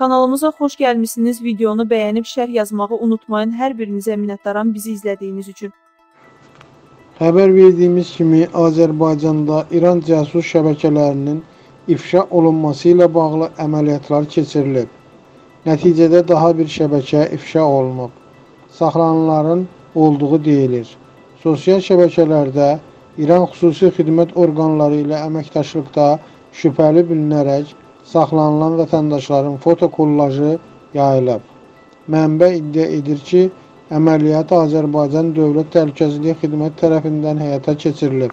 Kanalımıza xoş gəlmisiniz. Videonu bəyənib şərh yazmağı unutmayın. Hər birinizə minnətdaram bizi izlədiyiniz üçün. Xəbər verdiyimiz kimi Azərbaycanda İran casus şəbəkələrinin ifşa olunması ilə bağlı əməliyyatlar keçirilib. Nəticədə daha bir şəbəkə ifşa olunub. Saxlanılanların olduğu deyilir. Sosial şəbəkələrdə İran xüsusi xidmət orqanları ilə əməkdaşlıqda şübhəli bilinərək saxlanılan vətəndaşların fotokollajı yayılıb. Mənbə iddia edir ki, əməliyyat Azərbaycan Dövlət Təhlükəsizlik Xidmət tərəfindən həyata keçirilib.